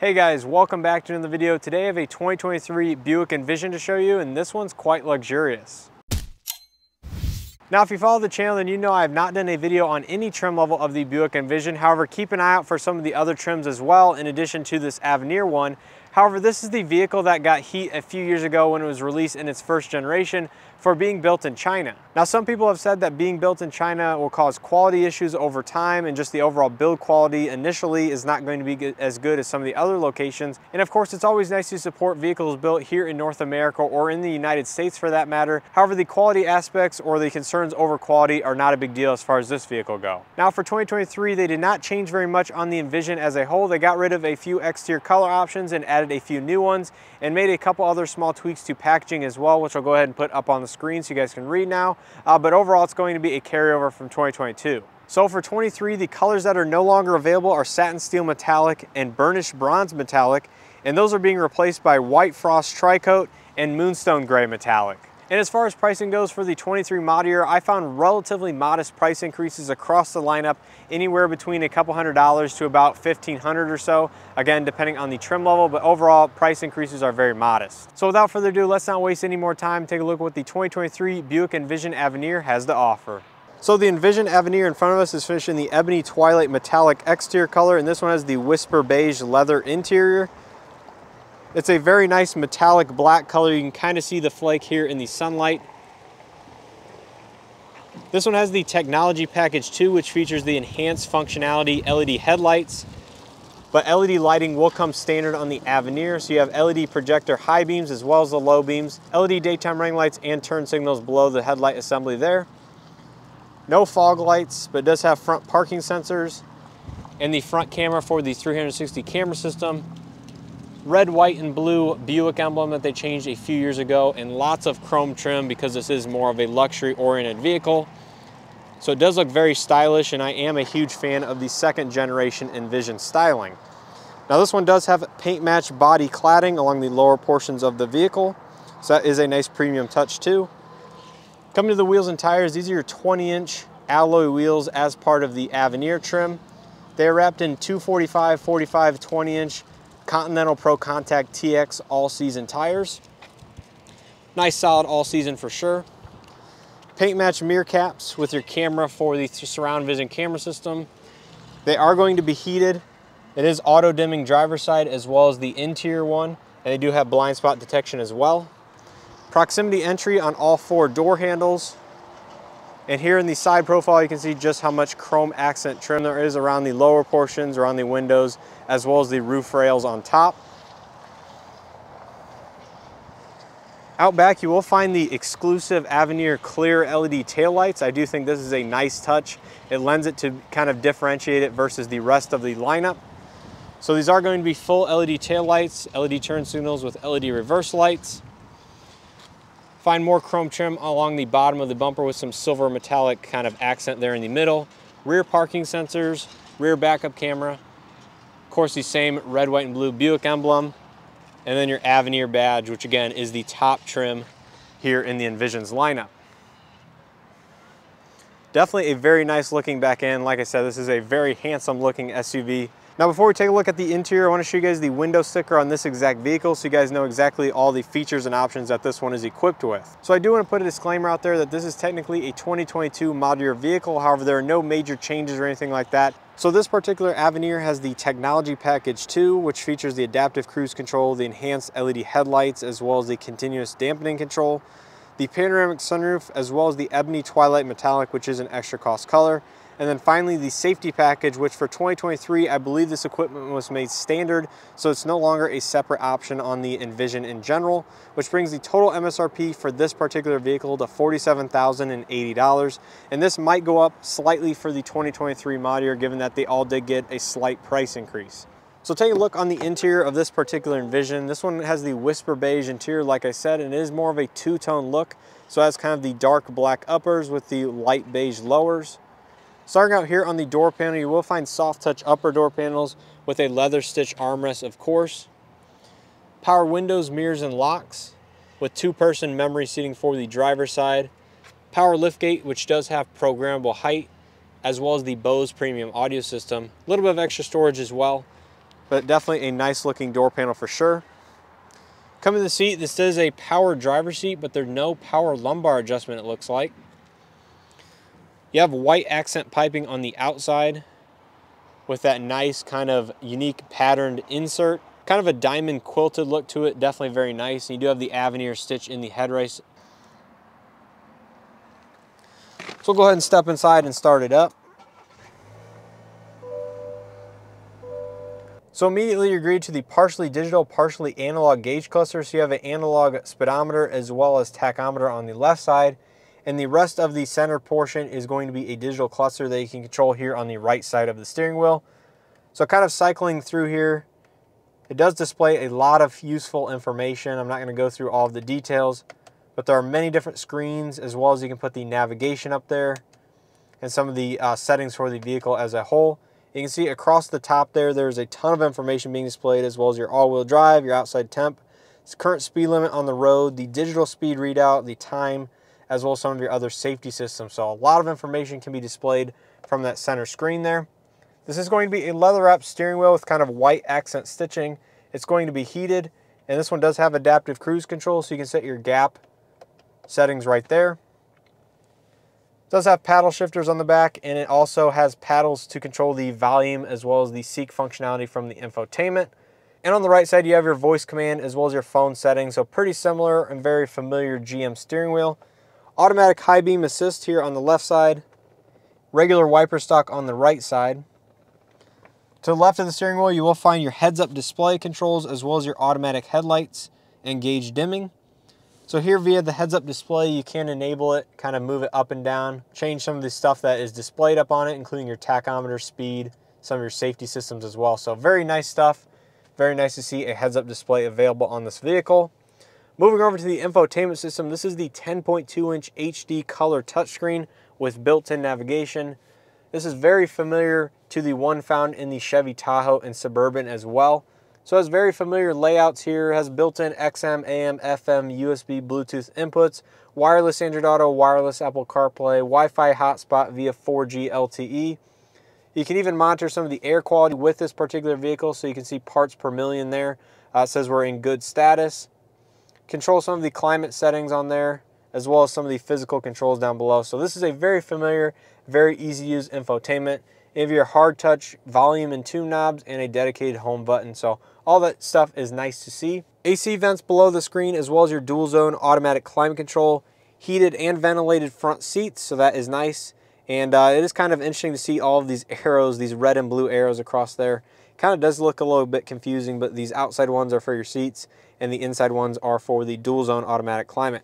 Hey guys, welcome back to another video. Today I have a 2023 Buick Envision to show you and this one's quite luxurious. Now if you follow the channel then you know I have not done a video on any trim level of the Buick Envision. However, keep an eye out for some of the other trims as well in addition to this Avenir one. However, this is the vehicle that got heat a few years ago when it was released in its first generation for being built in China. Now, some people have said that being built in China will cause quality issues over time and just the overall build quality initially is not going to be as good as some of the other locations. And of course, it's always nice to support vehicles built here in North America or in the United States for that matter. However, the quality aspects or the concerns over quality are not a big deal as far as this vehicle go. Now for 2023, they did not change very much on the Envision as a whole. They got rid of a few exterior color options and added a few new ones and made a couple other small tweaks to packaging as well, which I'll go ahead and put up on the screen so you guys can read now. Uh, but overall, it's going to be a carryover from 2022. So for 23, the colors that are no longer available are satin steel metallic and burnished bronze metallic, and those are being replaced by white frost tricoat and moonstone gray metallic. And as far as pricing goes for the 23 model year, I found relatively modest price increases across the lineup, anywhere between a couple hundred dollars to about 1500 or so, again, depending on the trim level, but overall price increases are very modest. So without further ado, let's not waste any more time. Take a look at what the 2023 Buick Envision Avenir has to offer. So the Envision Avenir in front of us is finished in the Ebony Twilight Metallic exterior color, and this one has the Whisper Beige leather interior. It's a very nice metallic black color. You can kind of see the flake here in the sunlight. This one has the Technology Package 2, which features the enhanced functionality LED headlights. But LED lighting will come standard on the Avenir, so you have LED projector high beams as well as the low beams, LED daytime running lights and turn signals below the headlight assembly there. No fog lights, but does have front parking sensors and the front camera for the 360 camera system red, white, and blue Buick emblem that they changed a few years ago, and lots of chrome trim because this is more of a luxury-oriented vehicle. So it does look very stylish, and I am a huge fan of the second generation Envision styling. Now this one does have paint match body cladding along the lower portions of the vehicle, so that is a nice premium touch too. Coming to the wheels and tires, these are your 20 inch alloy wheels as part of the Avenir trim. They're wrapped in 245, 45, 20 inch Continental Pro Contact TX all-season tires. Nice solid all-season for sure. Paint match mirror caps with your camera for the surround vision camera system. They are going to be heated. It is auto dimming driver side as well as the interior one, and they do have blind spot detection as well. Proximity entry on all four door handles. And here in the side profile, you can see just how much chrome accent trim there is around the lower portions, around the windows, as well as the roof rails on top. Out back, you will find the exclusive Avenir clear LED taillights. I do think this is a nice touch. It lends it to kind of differentiate it versus the rest of the lineup. So these are going to be full LED taillights, LED turn signals with LED reverse lights. Find more chrome trim along the bottom of the bumper with some silver metallic kind of accent there in the middle. Rear parking sensors, rear backup camera. Of course, the same red, white, and blue Buick emblem. And then your Avenir badge, which again is the top trim here in the Envisions lineup. Definitely a very nice looking back end. Like I said, this is a very handsome looking SUV. Now before we take a look at the interior, I want to show you guys the window sticker on this exact vehicle so you guys know exactly all the features and options that this one is equipped with. So I do want to put a disclaimer out there that this is technically a 2022 model year vehicle, however there are no major changes or anything like that. So this particular Avenir has the Technology Package 2, which features the adaptive cruise control, the enhanced LED headlights, as well as the continuous dampening control, the panoramic sunroof, as well as the Ebony Twilight Metallic, which is an extra cost color, and then finally the safety package, which for 2023, I believe this equipment was made standard, so it's no longer a separate option on the Envision in general, which brings the total MSRP for this particular vehicle to $47,080. And this might go up slightly for the 2023 model year, given that they all did get a slight price increase. So take a look on the interior of this particular Envision. This one has the Whisper Beige interior, like I said, and it is more of a two-tone look. So it has kind of the dark black uppers with the light beige lowers. Starting out here on the door panel, you will find soft touch upper door panels with a leather stitch armrest, of course. Power windows, mirrors, and locks with two person memory seating for the driver's side. Power liftgate, which does have programmable height, as well as the Bose premium audio system. A little bit of extra storage as well. but definitely a nice looking door panel for sure. Coming to the seat, this is a power driver seat, but there's no power lumbar adjustment, it looks like. You have white accent piping on the outside with that nice kind of unique patterned insert. Kind of a diamond quilted look to it, definitely very nice. And you do have the Avenir stitch in the headrest. So we'll go ahead and step inside and start it up. So immediately you're greeted to the partially digital, partially analog gauge cluster. So you have an analog speedometer as well as tachometer on the left side. And the rest of the center portion is going to be a digital cluster that you can control here on the right side of the steering wheel. So kind of cycling through here, it does display a lot of useful information. I'm not going to go through all of the details, but there are many different screens as well as you can put the navigation up there and some of the uh, settings for the vehicle as a whole. You can see across the top there, there's a ton of information being displayed as well as your all-wheel drive, your outside temp, current speed limit on the road, the digital speed readout, the time, as well as some of your other safety systems. So a lot of information can be displayed from that center screen there. This is going to be a leather wrapped steering wheel with kind of white accent stitching. It's going to be heated, and this one does have adaptive cruise control, so you can set your gap settings right there It does have paddle shifters on the back and it also has paddles to control the volume as well as the seek functionality from the infotainment. And on the right side, you have your voice command as well as your phone settings. So pretty similar and very familiar GM steering wheel. Automatic high beam assist here on the left side. Regular wiper stock on the right side. To the left of the steering wheel, you will find your heads-up display controls as well as your automatic headlights and gauge dimming. So here via the heads up display, you can enable it, kind of move it up and down, change some of the stuff that is displayed up on it, including your tachometer speed, some of your safety systems as well. So very nice stuff. Very nice to see a heads up display available on this vehicle. Moving over to the infotainment system, this is the 10.2 inch HD color touchscreen with built-in navigation. This is very familiar to the one found in the Chevy Tahoe and Suburban as well. So it has very familiar layouts here, it has built-in XM, AM, FM, USB, Bluetooth inputs, wireless Android Auto, wireless Apple CarPlay, Wi-Fi hotspot via 4G LTE. You can even monitor some of the air quality with this particular vehicle so you can see parts per million there. Uh, it says we're in good status. Control some of the climate settings on there as well as some of the physical controls down below. So this is a very familiar, very easy to use infotainment. You have your hard touch volume and tune knobs and a dedicated home button. So all that stuff is nice to see. AC vents below the screen as well as your dual zone automatic climate control, heated and ventilated front seats. So that is nice. And uh, it is kind of interesting to see all of these arrows, these red and blue arrows across there. Kind of does look a little bit confusing, but these outside ones are for your seats and the inside ones are for the dual zone automatic climate.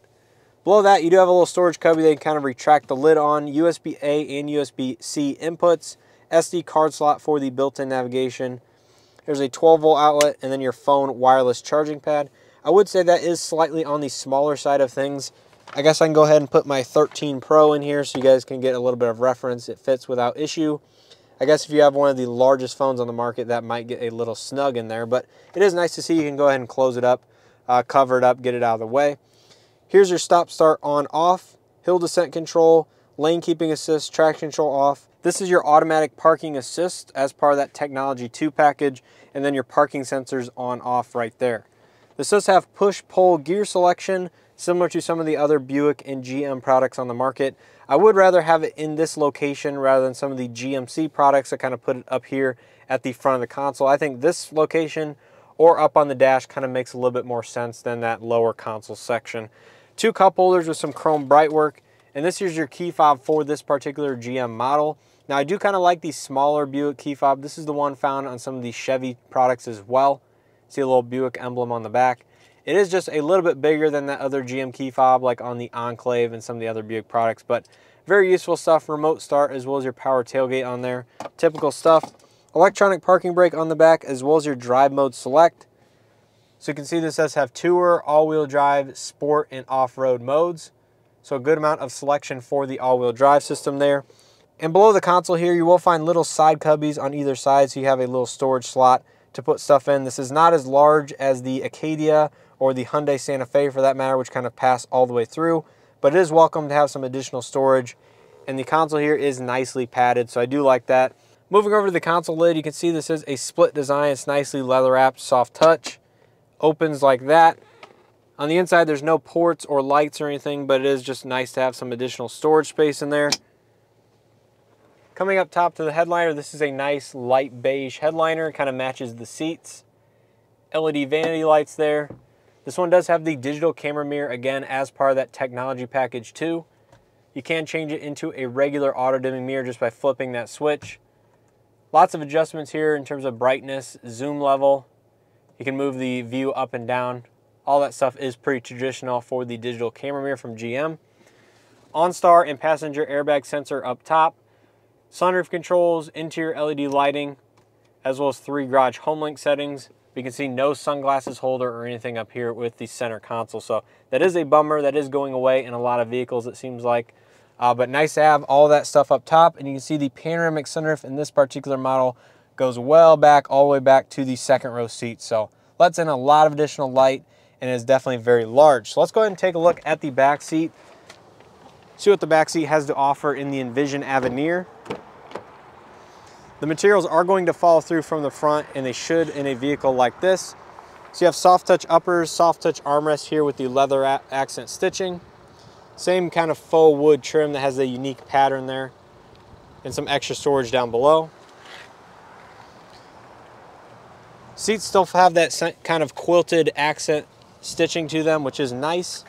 Below that, you do have a little storage cubby that you kind of retract the lid on, USB-A and USB-C inputs, SD card slot for the built-in navigation. There's a 12 volt outlet and then your phone wireless charging pad. I would say that is slightly on the smaller side of things. I guess I can go ahead and put my 13 Pro in here so you guys can get a little bit of reference. It fits without issue. I guess if you have one of the largest phones on the market, that might get a little snug in there, but it is nice to see you can go ahead and close it up, uh, cover it up, get it out of the way. Here's your stop start on off, hill descent control, lane keeping assist, traction control off, this is your automatic parking assist as part of that Technology 2 package, and then your parking sensors on off right there. This does have push-pull gear selection, similar to some of the other Buick and GM products on the market. I would rather have it in this location rather than some of the GMC products that kind of put it up here at the front of the console. I think this location or up on the dash kind of makes a little bit more sense than that lower console section. Two cup holders with some chrome bright work, and this is your key fob for this particular GM model. Now I do kind of like the smaller Buick key fob. This is the one found on some of the Chevy products as well. See a little Buick emblem on the back. It is just a little bit bigger than that other GM key fob like on the Enclave and some of the other Buick products, but very useful stuff. Remote start as well as your power tailgate on there. Typical stuff. Electronic parking brake on the back as well as your drive mode select. So you can see this does have tour, all-wheel drive, sport, and off-road modes. So a good amount of selection for the all-wheel drive system there. And below the console here, you will find little side cubbies on either side, so you have a little storage slot to put stuff in. This is not as large as the Acadia or the Hyundai Santa Fe for that matter, which kind of pass all the way through, but it is welcome to have some additional storage. And the console here is nicely padded, so I do like that. Moving over to the console lid, you can see this is a split design. It's nicely leather wrapped, soft touch. Opens like that. On the inside, there's no ports or lights or anything, but it is just nice to have some additional storage space in there. Coming up top to the headliner, this is a nice light beige headliner, kind of matches the seats. LED vanity lights there. This one does have the digital camera mirror, again, as part of that technology package too. You can change it into a regular auto dimming mirror just by flipping that switch. Lots of adjustments here in terms of brightness, zoom level. You can move the view up and down. All that stuff is pretty traditional for the digital camera mirror from GM. OnStar and passenger airbag sensor up top sunroof controls, interior LED lighting, as well as three garage HomeLink settings. You can see no sunglasses holder or anything up here with the center console. So that is a bummer. That is going away in a lot of vehicles, it seems like. Uh, but nice to have all that stuff up top. And you can see the panoramic sunroof in this particular model goes well back, all the way back to the second row seat. So lets in a lot of additional light and is definitely very large. So let's go ahead and take a look at the back seat. See what the back seat has to offer in the Envision Avenir. The materials are going to fall through from the front and they should in a vehicle like this. So you have soft touch uppers, soft touch armrest here with the leather accent stitching. Same kind of faux wood trim that has a unique pattern there and some extra storage down below. Seats still have that kind of quilted accent stitching to them, which is nice.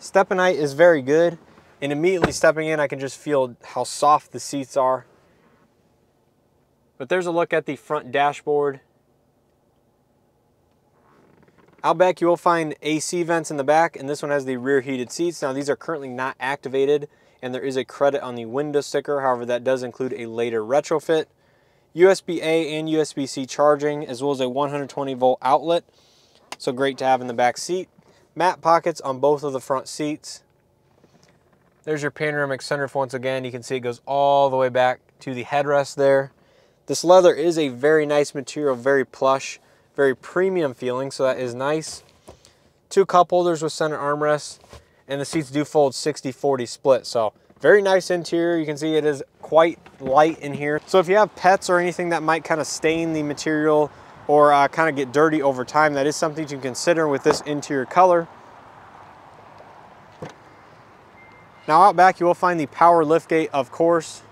Steppanite is very good. And immediately stepping in, I can just feel how soft the seats are. But there's a look at the front dashboard. Out back, you will find AC vents in the back, and this one has the rear heated seats. Now, these are currently not activated, and there is a credit on the window sticker. However, that does include a later retrofit. USB-A and USB-C charging, as well as a 120 volt outlet. So great to have in the back seat. Mat pockets on both of the front seats. There's your panoramic sunroof once again. You can see it goes all the way back to the headrest there. This leather is a very nice material, very plush, very premium feeling, so that is nice. Two cup holders with center armrests, and the seats do fold 60-40 split, so very nice interior. You can see it is quite light in here. So if you have pets or anything that might kind of stain the material or uh, kind of get dirty over time, that is something to consider with this interior color. Now out back, you will find the power liftgate, of course.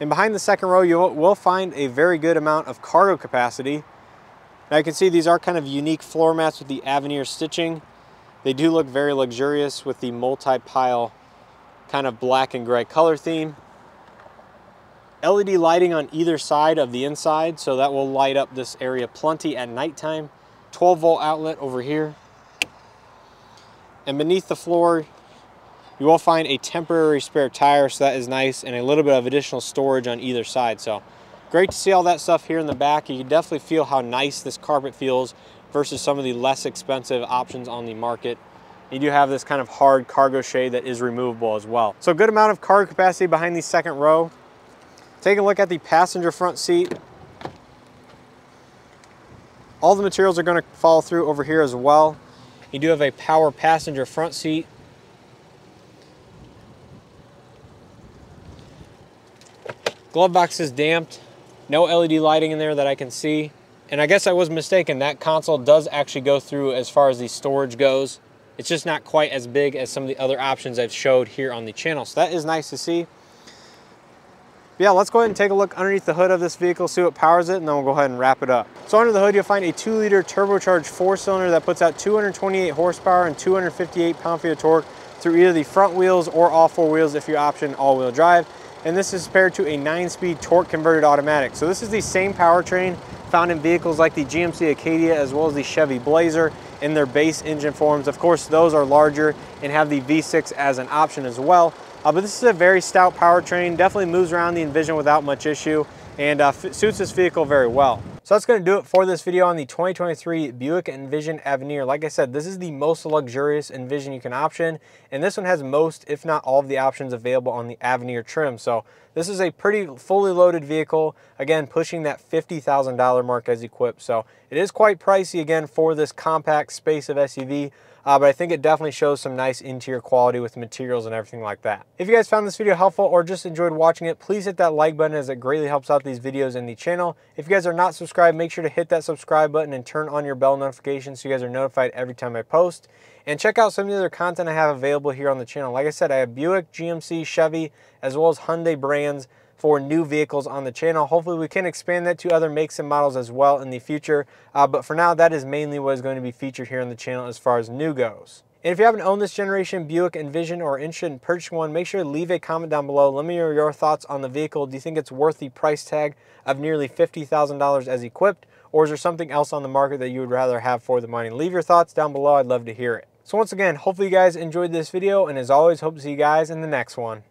And behind the second row, you will find a very good amount of cargo capacity. Now you can see these are kind of unique floor mats with the Avenir stitching. They do look very luxurious with the multi-pile kind of black and gray color theme. LED lighting on either side of the inside, so that will light up this area plenty at nighttime. 12 volt outlet over here. And beneath the floor, you will find a temporary spare tire, so that is nice, and a little bit of additional storage on either side. So great to see all that stuff here in the back. You can definitely feel how nice this carpet feels versus some of the less expensive options on the market. You do have this kind of hard cargo shade that is removable as well. So good amount of cargo capacity behind the second row. Take a look at the passenger front seat. All the materials are going to fall through over here as well. You do have a power passenger front seat Glove box is damped. No LED lighting in there that I can see. And I guess I was mistaken. That console does actually go through as far as the storage goes. It's just not quite as big as some of the other options I've showed here on the channel. So that is nice to see. yeah, let's go ahead and take a look underneath the hood of this vehicle, see what powers it, and then we'll go ahead and wrap it up. So under the hood, you'll find a two liter turbocharged four cylinder that puts out 228 horsepower and 258 pound-feet of torque through either the front wheels or all four wheels if you option all-wheel drive and this is paired to a 9-speed torque converted automatic. So this is the same powertrain found in vehicles like the GMC Acadia as well as the Chevy Blazer in their base engine forms. Of course, those are larger and have the V6 as an option as well. Uh, but this is a very stout powertrain, definitely moves around the Envision without much issue and uh, suits this vehicle very well. So that's going to do it for this video on the 2023 Buick Envision Avenir. Like I said, this is the most luxurious Envision you can option, and this one has most, if not all of the options available on the Avenir trim. So This is a pretty fully loaded vehicle, again, pushing that $50,000 mark as equipped. So it is quite pricey, again, for this compact space of SUV, uh, but I think it definitely shows some nice interior quality with materials and everything like that. If you guys found this video helpful or just enjoyed watching it, please hit that like button as it greatly helps out these videos and the channel. If you guys are not subscribed, make sure to hit that subscribe button and turn on your bell notifications so you guys are notified every time I post. And check out some of the other content I have available here on the channel. Like I said, I have Buick, GMC, Chevy, as well as Hyundai brands for new vehicles on the channel. Hopefully we can expand that to other makes and models as well in the future. Uh, but for now, that is mainly what is going to be featured here on the channel as far as new goes. And if you haven't owned this generation Buick Envision or interested in purchasing one, make sure to leave a comment down below. Let me know your thoughts on the vehicle. Do you think it's worth the price tag of nearly $50,000 as equipped? Or is there something else on the market that you would rather have for the money? Leave your thoughts down below. I'd love to hear it. So once again, hopefully you guys enjoyed this video. And as always, hope to see you guys in the next one.